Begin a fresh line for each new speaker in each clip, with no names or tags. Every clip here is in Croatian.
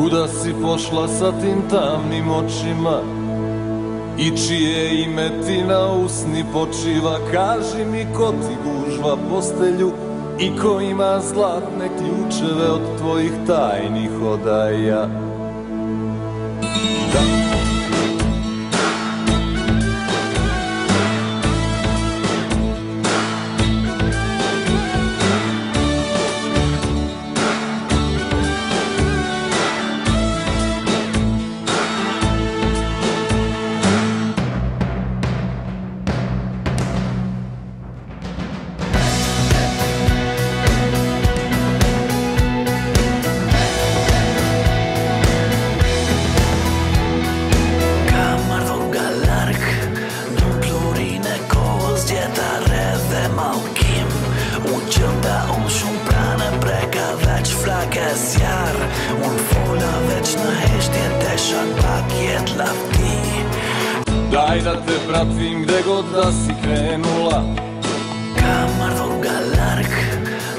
Kuda si pošla sa tim tamnim očima? I čije ime ti na usni počiva? Kaži mi ko ti gužva postelju I ko ima zlatne ključeve od tvojih tajnih odaja? Da
flagges Jahr und voller wieczne hecht den Dächer paket lafti
Daj da te pratim gde god da si krenula
Kamar druga lark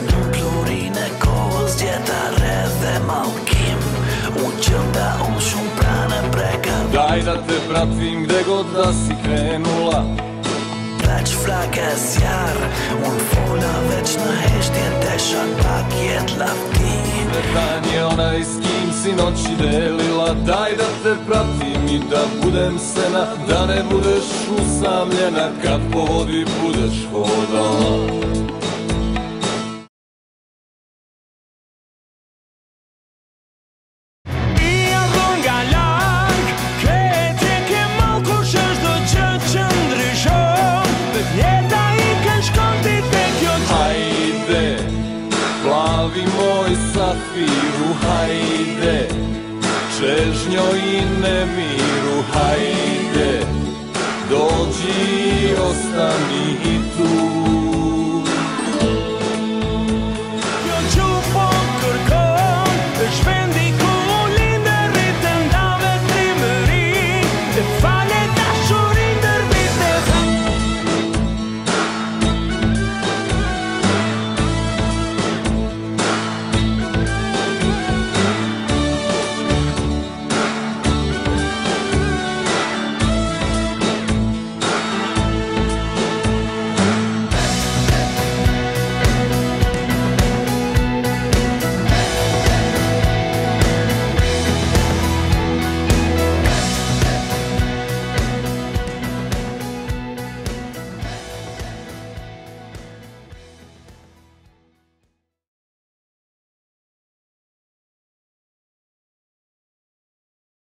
Nu plurine koz djeta reve malkim Uqëm da unë shumë prane preka
Daj da te pratim gde god da si krenula
Veç flakes zjarë Unë fola veç në heshtje të lafti
Dan je onaj s kim si noći delila. Daj da te pratim i da budem sena. Da ne budeš usamljena kad po vodi budeš hodala Plavi moj safiru, hajde. Čežnjo i nemiru, hajde. Dođi i ostani